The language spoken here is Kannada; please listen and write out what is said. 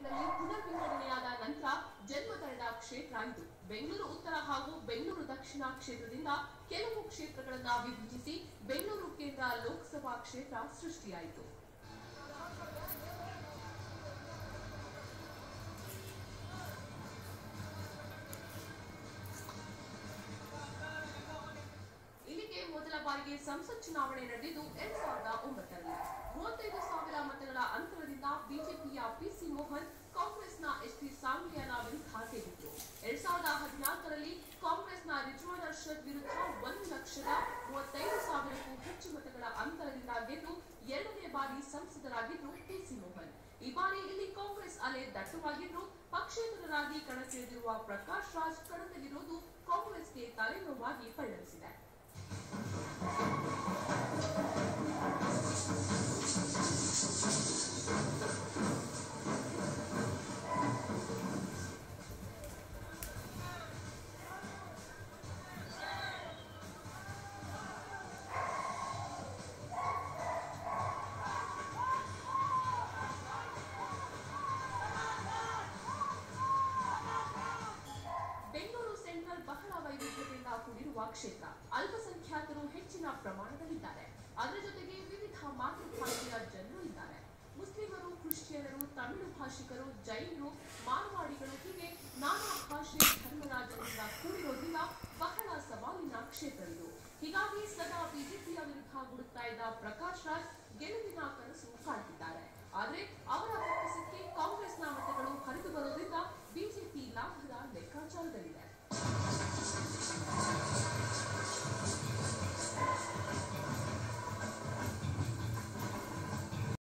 ಕ್ಷೇತ್ರದಲ್ಲಿ ಪುನರ್ವಿಂಗಡಣೆಯಾದ ನಂತರ ಜನ್ಮ ತಳೆದ ಕ್ಷೇತ್ರ ಇದು. ಬೆಂಗಳೂರು ಉತ್ತರ ಹಾಗೂ ಬೆಂಗಳೂರು ದಕ್ಷಿಣ ಕ್ಷೇತ್ರದಿಂದ ಕೆಲವು ಕ್ಷೇತ್ರಗಳನ್ನ ವಿಭಜಿಸಿ ಬೆಂಗಳೂರು ಕೇಂದ್ರ ಲೋಕಸಭಾ ಕ್ಷೇತ್ರ ಸೃಷ್ಟಿಯಾಯಿತು. ಇಲ್ಲಿಗೆ ಮೊದಲ ಬಾರಿಗೆ ಸಂಸತ್ ಚುನಾವಣೆ ನಡೆದಿದ್ದು ಎರಡ್ ಸಾವಿರದ ಮೂವತ್ತೈದು ಸಾವಿರ ಮತಗಳ ಅಂತರದಿಂದ ಬಿಜೆಪಿಯ ಪಿಸಿ ಮೋಹನ್ ಕಾಂಗ್ರೆಸ್ನ ಎಸ್ ಟಿ ಸಾಂಗ್ಲಿಯಾನ ವಿರುದ್ಧ ಗೆದ್ದಿದ್ರು ಎರಡ್ ಸಾವಿರದ ಹದಿನಾಲ್ಕರಲ್ಲಿ ಕಾಂಗ್ರೆಸ್ನ ರಿಜ್ವಾನ್ ಅರ್ಷದ್ ವಿರುದ್ಧ ಒಂದು ಲಕ್ಷದ ಮೂವತ್ತೈದು ಸಾವಿರಕ್ಕೂ ಹೆಚ್ಚು ಮತಗಳ ಅಂತರದಿಂದ ಗೆದ್ದು ಎರಡನೇ ಬಾರಿ ಸಂಸದರಾಗಿದ್ದು ಪಿಸಿ ಮೋಹನ್. ಈ ಬಾರಿ ಇಲ್ಲಿ ಕಾಂಗ್ರೆಸ್ ಅಲೆ ದಟ್ಟವಾಗಿದ್ದು, ಪಕ್ಷೇತರರಾಗಿ ಕಣಕ್ಕಿಳಿದಿರುವ ಪ್ರಕಾಶ್ ರಾಜ್ ಕಣದಲ್ಲಿರುವುದು ಕಾಂಗ್ರೆಸ್ಗೆ ತಲೆನೋವಾಗಿ ಪರಿಣಮಿಸಿದೆ. ಕೂಡಿರುವ ಕ್ಷೇತ್ರ ಅಲ್ಪಸಂಖ್ಯಾತರು ಹೆಚ್ಚಿನ ಪ್ರಮಾಣದಲ್ಲಿದ್ದಾರೆ. ಅದರ ಜೊತೆಗೆ ವಿವಿಧ ಮಾತೃಭಾಷೆಯ ಜನರು ಇದ್ದಾರೆ. ಮುಸ್ಲಿಮರು, ಕ್ರಿಶ್ಚಿಯನರು, ತಮಿಳು ಭಾಷಿಕರು, ಜೈನರು, ಮಾರ್ವಾಡಿಗಳು ಹೀಗೆ ನಾನಾ ಭಾಷೆ ಧರ್ಮದ ಜನರಿಂದ ಕೂಡಿರೋದ್ರಿಂದ ಬಹಳ ಸವಾಲಿನ ಕ್ಷೇತ್ರ ಇದು. ಹೀಗಾಗಿ ಸದಾ ಬಿಜೆಪಿಯ ವಿರುದ್ಧ ಗುಡುತ್ತಾ ಇದ್ದ ಪ್ರಕಾಶ್ ರಾಜ್ ಗೆಲುವಿನ ಕನಸು